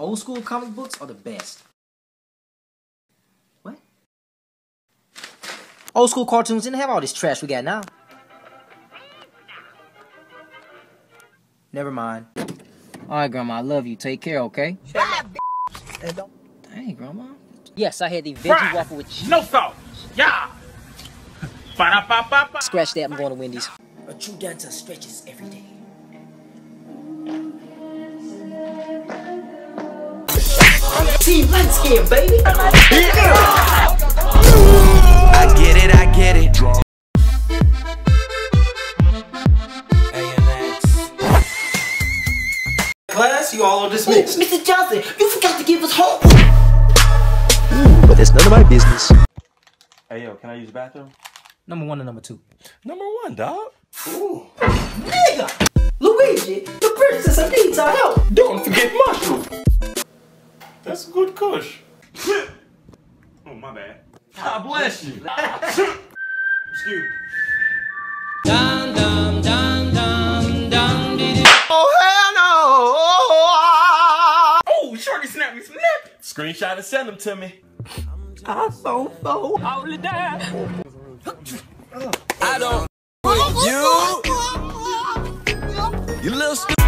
Old school comic books are the best. What? Old school cartoons didn't have all this trash we got now. Never mind. Alright, Grandma, I love you. Take care, okay? Dang, Grandma. Yes, I had the veggie Fries. waffle with cheese. No sauce. Yeah. Scratch that, I'm going to Wendy's. A true dancer stretches every day. Team landscape, baby! I get it, I get it. Class, you all are dismissed. Mr. Johnson, you forgot to give us hope! But that's none of my business. Hey, yo, can I use the bathroom? Number one and number two. Number one, dog. Nigga! Luigi, the princess needs our help! Don't forget mushroom. That's good kush. oh, my bad. God bless you. Excuse me. Oh, hell no! Oh, Shorty snapped me some nipples. Screenshot and send them to me. I so so. I don't. You. You little stupid.